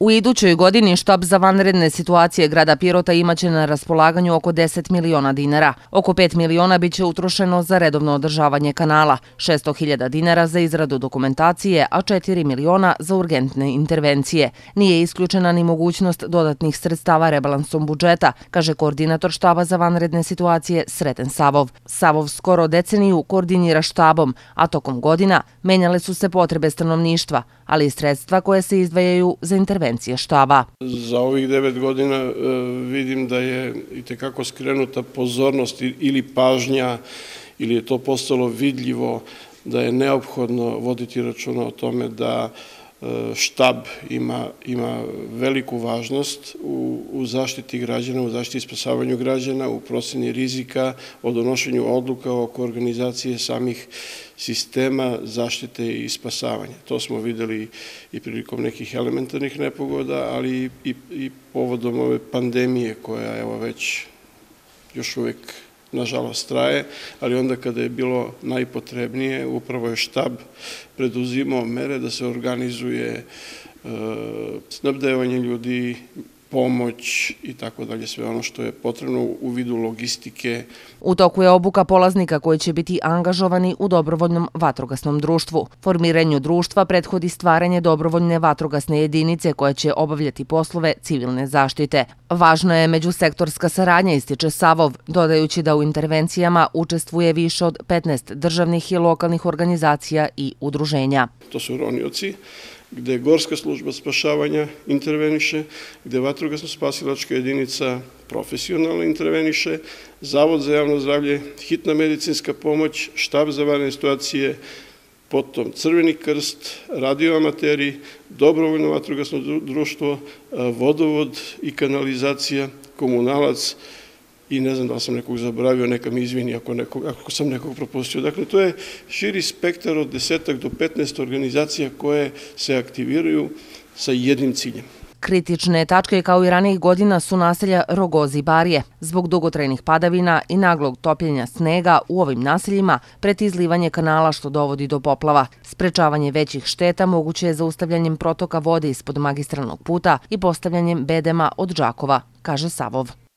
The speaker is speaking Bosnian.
U idućoj godini štab za vanredne situacije grada Pirota imaće na raspolaganju oko 10 miliona dinara. Oko 5 miliona biće utrošeno za redovno održavanje kanala, 600.000 dinara za izradu dokumentacije, a 4 miliona za urgentne intervencije. Nije isključena ni mogućnost dodatnih sredstava rebalansom budžeta, kaže koordinator štaba za vanredne situacije Sreten Savov. Savov skoro deceniju koordinira štabom, a tokom godina menjale su se potrebe stanovništva, ali i sredstva koje se izdvajaju za intervencije štaba. Za ovih devet godina e, vidim da je i tekako skrenuta pozornost ili pažnja ili je to postalo vidljivo da je neophodno voditi računa o tome da štab ima, ima veliku važnost u, u zaštiti građana, u zaštiti spasavanju građana, u proceni rizika, o donošenju odluka oko organizacije samih sistema zaštite i spasavanja. To smo videli i prilikom nekih elementarnih nepogoda, ali i, i povodom ove pandemije koja evo već još uvek nažalost traje, ali onda kada je bilo najpotrebnije, upravo je štab preduzimao mere da se organizuje e, snabdevanje ljudi, pomoć i tako dalje, sve ono što je potrebno u vidu logistike. U toku je obuka polaznika koji će biti angažovani u dobrovoljnom vatrogasnom društvu. Formiranju društva prethodi stvaranje dobrovoljne vatrogasne jedinice koja će obavljati poslove civilne zaštite. Važno je međusektorska saradnja, ističe Savov, dodajući da u intervencijama učestvuje više od 15 državnih i lokalnih organizacija i udruženja. To su ronioci, gde Gorska služba spašavanja interveniše, gde Vatrogasno-spasilačka jedinica profesionalno interveniše, Zavod za javno zdravlje, hitna medicinska pomoć, štab za varne situacije, potom Crveni krst, radioamateri, dobrovoljno vatrogasno društvo, eh, vodovod i kanalizacija, komunalac, i ne znam da sam nekog zaboravio, neka mi izvini ako, nekog, ako sam nekog propustio. Dakle, to je širi spektar od desetak do 15 organizacija koje se aktiviraju sa jednim ciljem. Kritične tačke kao i ranih godina su naselja Rogozi Barije. Zbog dugotrajnih padavina i naglog topljenja snega u ovim naseljima pred izlivanje kanala što dovodi do poplava. Sprečavanje većih šteta moguće je zaustavljanjem protoka vode ispod magistralnog puta i postavljanjem bedema od džakova, kaže Savov.